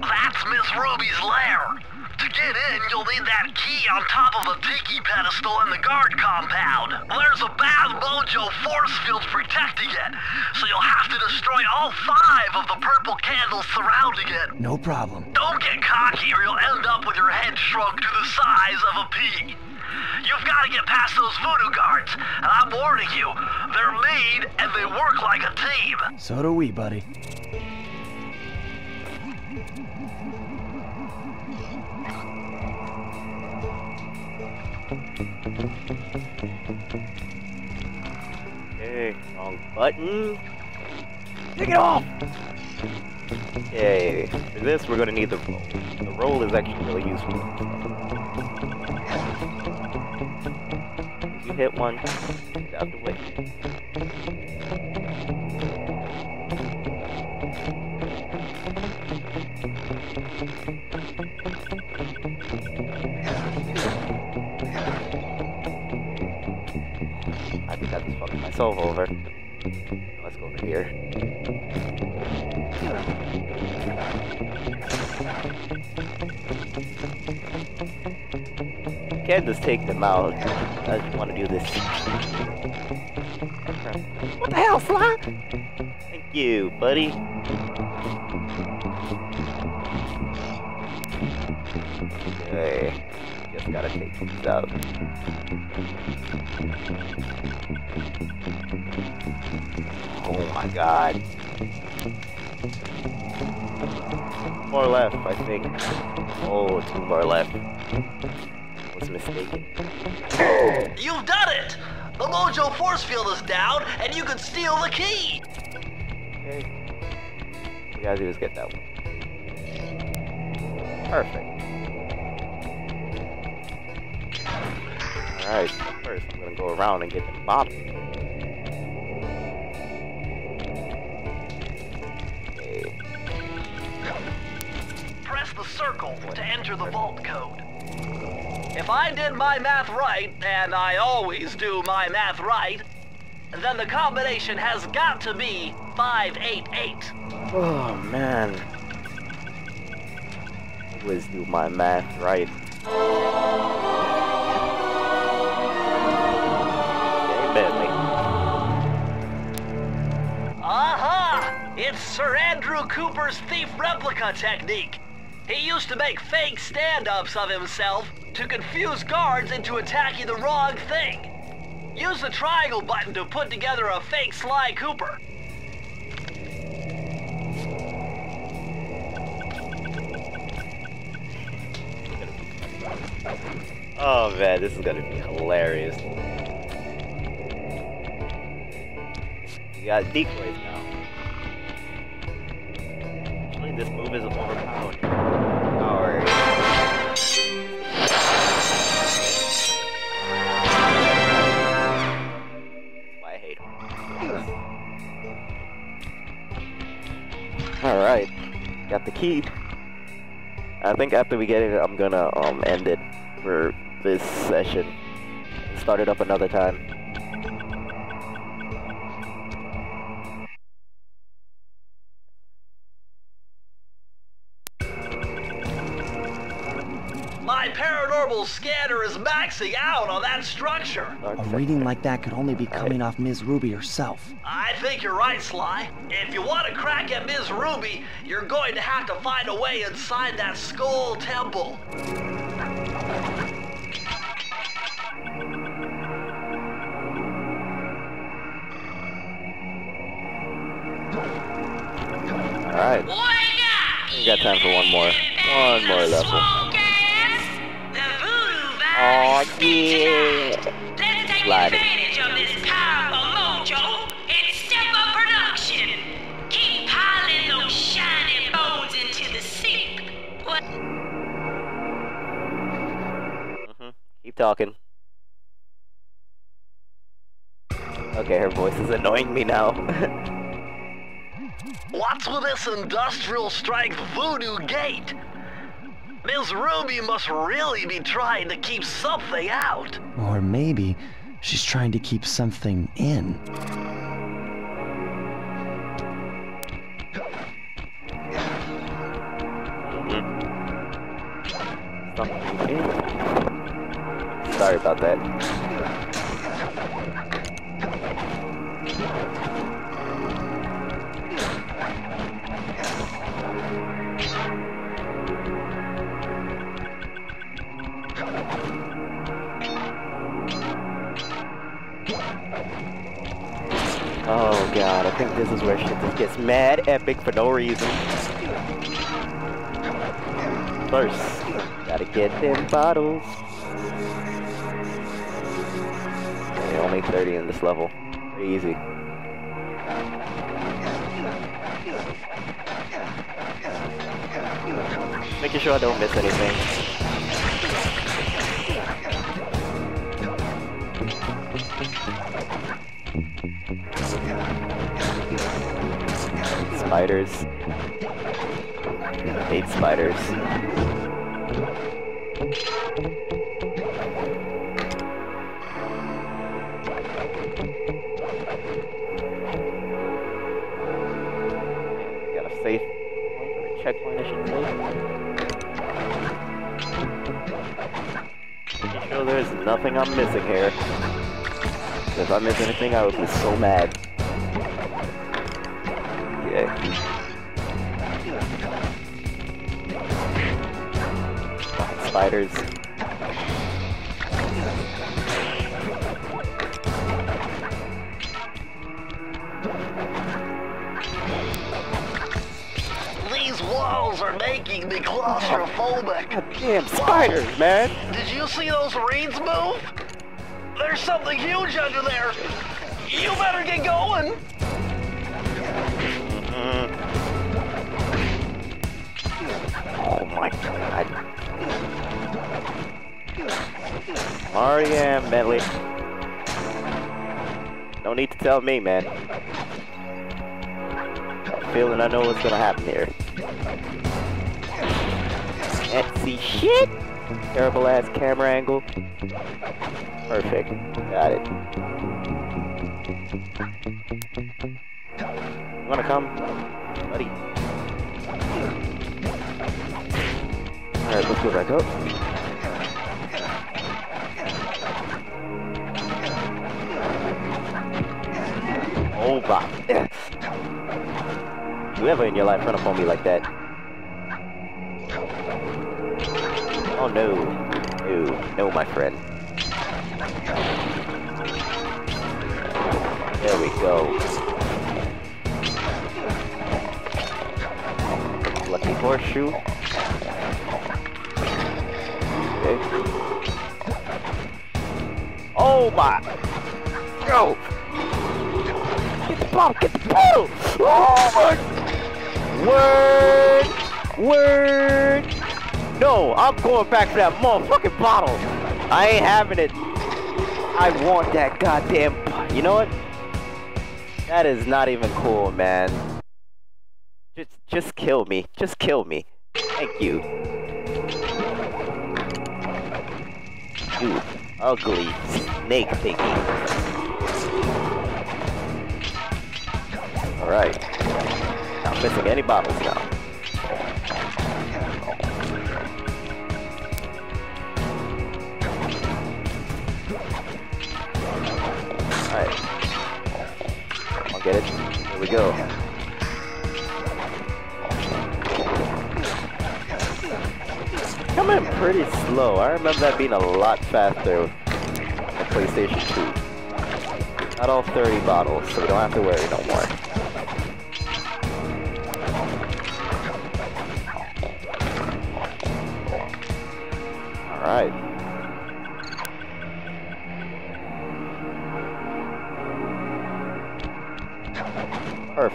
That's Miss Ruby's lair. Get in, you'll need that key on top of a tiki pedestal in the guard compound. There's a bad mojo force field protecting it, so you'll have to destroy all five of the purple candles surrounding it. No problem. Don't get cocky or you'll end up with your head shrunk to the size of a pea. You've got to get past those voodoo guards, and I'm warning you, they're mean and they work like a team. So do we, buddy. Wrong button. Take it off! Okay, for this we're gonna need the roll. The roll is actually really useful. If you hit one, get out the way. Fucked over. Let's go over here. Can't just take them out. I just want to do this. What the hell, Sly? Thank you, buddy. Okay. Just gotta take some out. Oh my god. More left, I think. Oh, two more left. I Was mistaken. You've done it! The Mojo force field is down, and you can steal the key! Okay. All we gotta do is get that one. Perfect. Alright, first I'm gonna go around and get the bottom. Okay. Press the circle to enter the vault code. If I did my math right, and I always do my math right, then the combination has got to be 588. Oh man. Always do my math right. Sir Andrew Cooper's thief replica technique. He used to make fake stand-ups of himself to confuse guards into attacking the wrong thing. Use the triangle button to put together a fake Sly Cooper. Oh man, this is gonna be hilarious. You got decoys now. This move is overpowered. I hate him. Alright, got the key. I think after we get it, I'm gonna um end it for this session. Start it up another time. Paranormal scanner is maxing out on that structure. A reading like that could only be coming off Ms. Ruby herself. I think you're right, Sly. If you want to crack at Ms. Ruby, you're going to have to find a way inside that skull temple. Alright, we got time for one more. One more level. Oh yeah! Let's take advantage of this powerful mojo and step up production. Keep piling those shiny bones into the sink. What? hmm Keep talking. Okay, her voice is annoying me now. What's with this industrial strength voodoo gate? Ms. Ruby must really be trying to keep something out. Or maybe she's trying to keep something in. Sorry about that. Oh god, I think this is where shit just gets mad epic for no reason. First, gotta get them bottles. Okay, only 30 in this level. Pretty easy. Making sure I don't miss anything. Spiders. Eight spiders. Got a safe point or a checkpoint, I should. Make sure there's nothing I'm missing here. If I miss anything, I would be so mad. Yeah. Spiders. These walls are making me claustrophobic. Damn spiders, man! Did you see those reeds move? There's something huge under there. You better get going. Oh my god. Already am, Bentley. No need to tell me, man. Feeling I know what's gonna happen here. Can't see shit! Terrible ass camera angle. Perfect. Got it. You wanna come? Buddy. Alright, let's go back up. Over. Whoever in your life run up on me like that. Oh no. No, no, my friend. There we go. Lucky horseshoe. Okay. Oh my! Go! Get the bottle! Get the! Oh my! Word! Word! No, I'm going back for that motherfucking bottle. I ain't having it. I want that goddamn. You know what? That is not even cool, man. Just, just kill me. Just kill me. Thank you. You ugly snake thingy. Alright. Not missing any bottles now. Go. Coming pretty slow. I remember that being a lot faster on PlayStation 2. Not all 30 bottles, so we don't have to worry no more. Alright.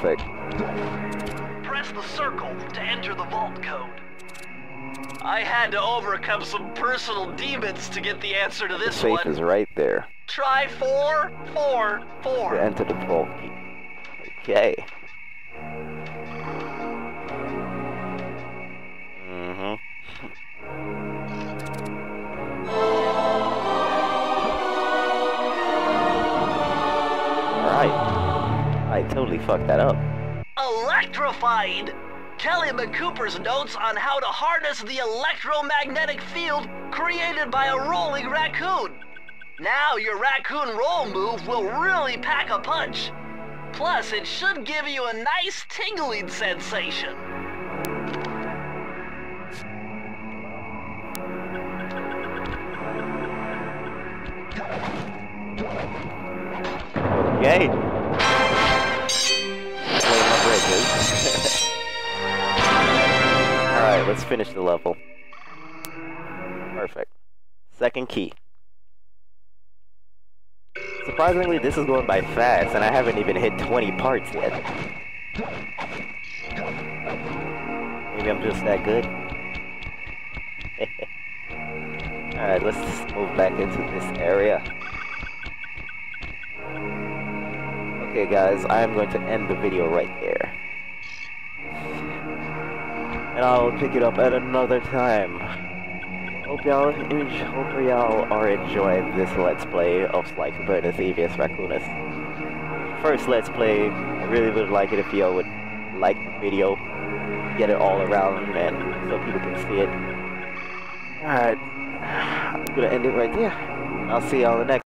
Perfect. Press the circle to enter the vault code. I had to overcome some personal demons to get the answer to this The safe one. is right there. Try four, four, To four. enter the vault key. Okay. Mm-hmm. Alright. I totally fucked that up. Electrified! Kelly McCooper's notes on how to harness the electromagnetic field created by a rolling raccoon. Now your raccoon roll move will really pack a punch. Plus, it should give you a nice tingling sensation. Okay. Alright, let's finish the level. Perfect. Second key. Surprisingly, this is going by fast, and I haven't even hit 20 parts yet. Maybe I'm just that good. Alright, let's move back into this area. Okay guys, I am going to end the video right there. And I'll pick it up at another time. Hope y'all hope y'all are enjoying this let's play of Cooper and Thievius Raccoonus. First let's play, I really would like it if y'all would like the video, get it all around and so people can see it. Alright, I'm gonna end it right there. I'll see y'all the next